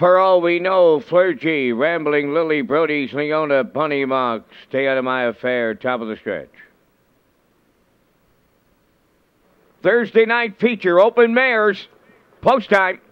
For all we know, Flurgy, Rambling Lily, Brody's, Leona, Bunny Mock, Stay Out of My Affair, top of the stretch. Thursday night feature, open mares, post time.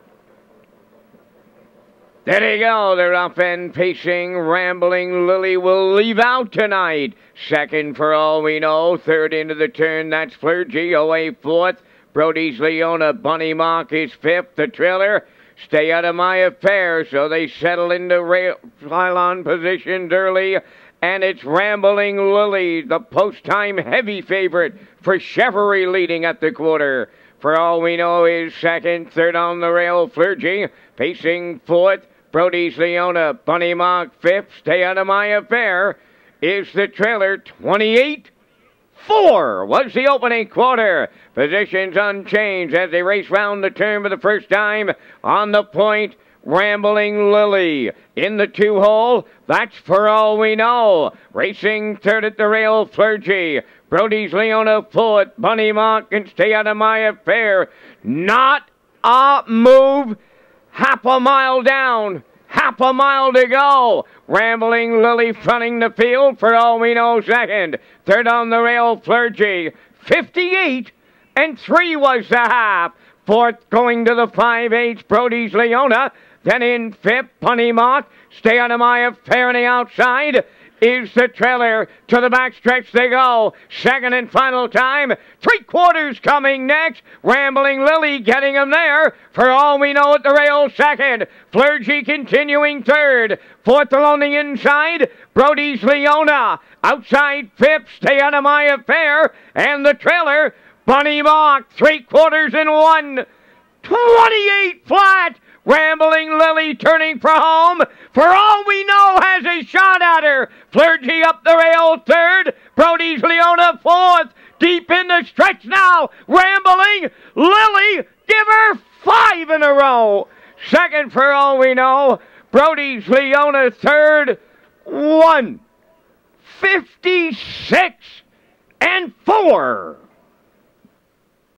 There they go. They're off and pacing. Rambling Lily will leave out tonight. Second for all we know. Third into the turn. That's Flurgy. Away fourth. Brody's Leona. Bunny Mock is fifth. The trailer. Stay out of my affair. So they settle into rail pylon positions early. And it's Rambling Lily, the post time heavy favorite for Chevery leading at the quarter. For all we know is second, third on the rail, Flurgy, pacing fourth. Brody's Leona, Bunny Mock fifth, stay out of my affair, is the trailer 28 4 was the opening quarter. Positions unchanged as they race round the turn for the first time on the point. Rambling Lily in the two hole. That's for all we know. Racing third at the rail, Flurgy. Brody's Leona fourth. Bunny Mock and stay out of my affair. Not a move half a mile down, half a mile to go. Rambling Lily fronting the field for all we know second. Third on the rail, Flurgy. 58 and 3 was the half. Fourth going to the 5-8, Brody's Leona. Then in fifth, Bunny Mock. Stay on my affair on the outside is the trailer. To the backstretch they go. Second and final time. Three quarters coming next. Rambling Lily getting them there. For all we know at the rail second. Flurgy continuing third. Fourth along the inside. Brody's Leona. Outside fifth. Stay out of my affair. And the trailer. Bunny Mock. Three quarters in one. 28 flat. Rambling Lily turning for home. For all we know, her. Flurgy up the rail third. Brody's Leona fourth. Deep in the stretch now. Rambling Lily. Give her five in a row. Second for all we know. Brody's Leona third. One. 56 and four.